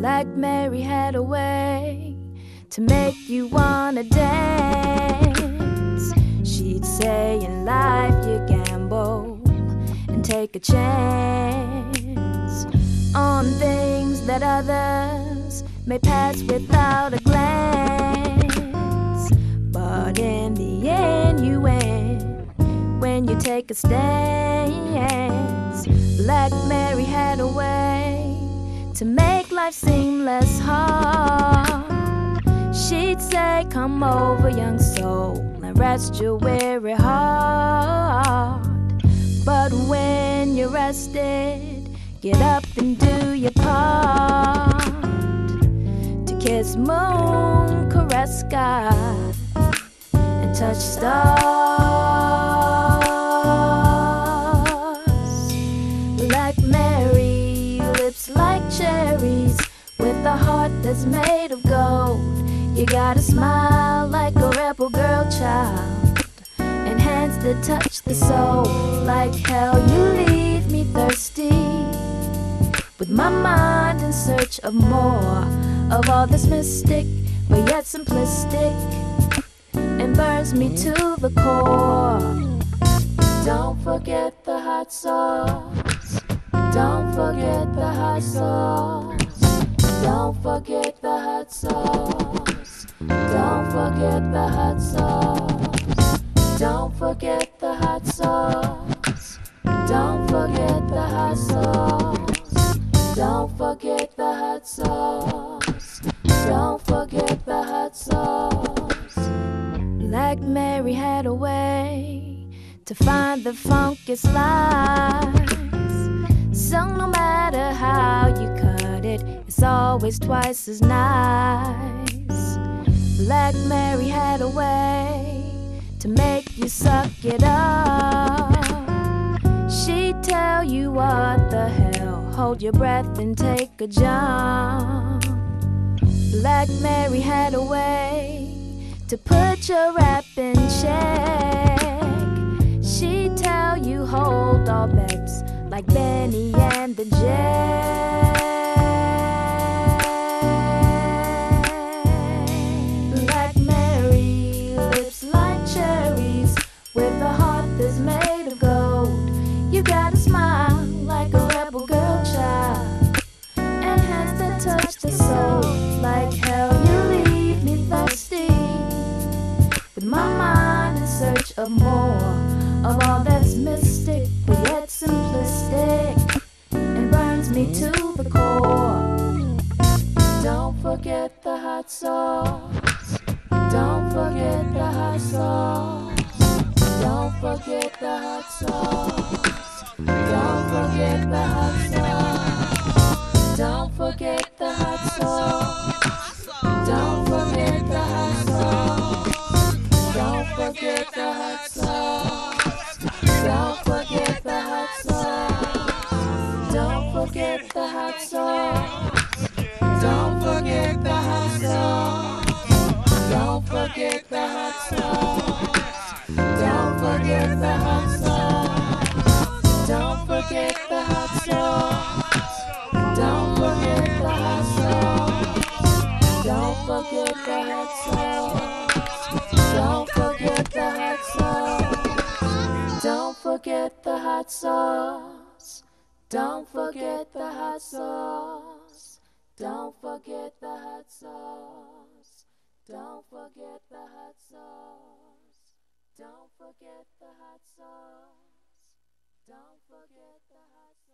Black Mary had a way to make you wanna dance. She'd say in life you gamble and take a chance on things that others may pass without a glance. But in the end, you win when you take a stance. Like Mary had a way to make life seem less hard. She'd say, Come over, young soul, and rest your weary heart. But when you're rested, get up and do your part. To kiss moon, caress sky, and touch stars. You gotta smile like a rebel girl child, and hands that touch the soul. Like hell, you leave me thirsty, with my mind in search of more of all this mystic, but yet simplistic, and burns me to the core. Don't forget the hot sauce. Don't forget the hot sauce. Don't forget the hot sauce. Don't forget the hot sauce. Don't forget the hot sauce. Don't forget the hot sauce. Don't forget the hot sauce. Don't forget the hot sauce. Like Mary had a way to find the funky slice. So no matter how you cut it, it's always twice as nice. Black Mary had a way to make you suck it up. She'd tell you what the hell, hold your breath and take a jump. Black Mary had a way to put your rap in check. She'd tell you hold all bets like Bennie and the Jets. Sauce. Don't forget the hot sauce. Don't forget the hot sauce. Don't forget the hot sauce. Don't forget the hot sauce. Don't forget the hot sauce. Don't forget the hot sauce. Don't forget the hot sauce. Don't forget the hot sauce. forget the hot sauce. Don't forget the hot sauce. Don't forget the hot sauce. Don't forget the hot sauce. Don't forget the hot sauce. Don't forget the hot sauce. Don't forget the hot sauce. Don't forget the hot sauce.